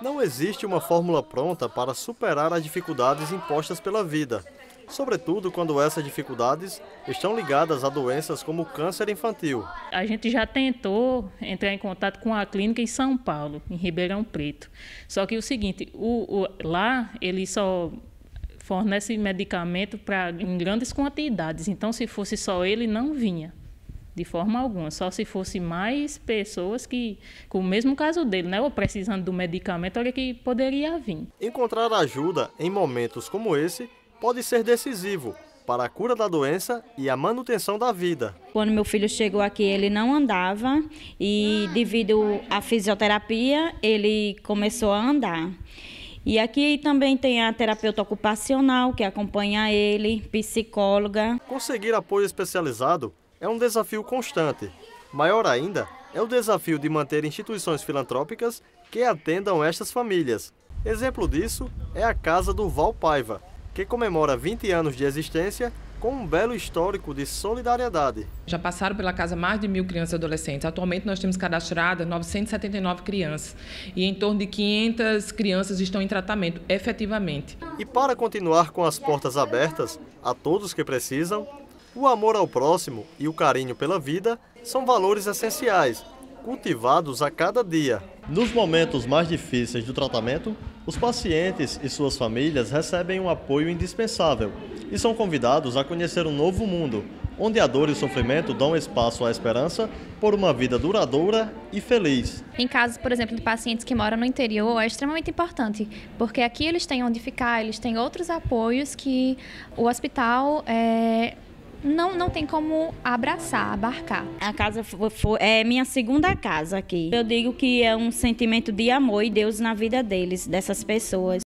Não existe uma fórmula pronta para superar as dificuldades impostas pela vida, sobretudo quando essas dificuldades estão ligadas a doenças como o câncer infantil. A gente já tentou entrar em contato com a clínica em São Paulo, em Ribeirão Preto. Só que o seguinte, o, o, lá ele só fornece medicamento para em grandes quantidades. Então, se fosse só ele, não vinha de forma alguma. Só se fosse mais pessoas que, com o mesmo caso dele, né, ou precisando do medicamento, olha que poderia vir. Encontrar ajuda em momentos como esse pode ser decisivo para a cura da doença e a manutenção da vida. Quando meu filho chegou aqui, ele não andava e devido à fisioterapia, ele começou a andar. E aqui também tem a terapeuta ocupacional que acompanha ele, psicóloga. Conseguir apoio especializado é um desafio constante. Maior ainda é o desafio de manter instituições filantrópicas que atendam estas famílias. Exemplo disso é a Casa do Val Paiva, que comemora 20 anos de existência com um belo histórico de solidariedade. Já passaram pela casa mais de mil crianças e adolescentes. Atualmente nós temos cadastradas 979 crianças e em torno de 500 crianças estão em tratamento, efetivamente. E para continuar com as portas abertas a todos que precisam, o amor ao próximo e o carinho pela vida são valores essenciais cultivados a cada dia. Nos momentos mais difíceis do tratamento, os pacientes e suas famílias recebem um apoio indispensável e são convidados a conhecer um novo mundo, onde a dor e o sofrimento dão espaço à esperança por uma vida duradoura e feliz. Em casos, por exemplo, de pacientes que moram no interior, é extremamente importante, porque aqui eles têm onde ficar, eles têm outros apoios que o hospital é, não, não tem como abraçar, abarcar. A casa é minha segunda casa aqui. Eu digo que é um sentimento de amor e Deus na vida deles, dessas pessoas.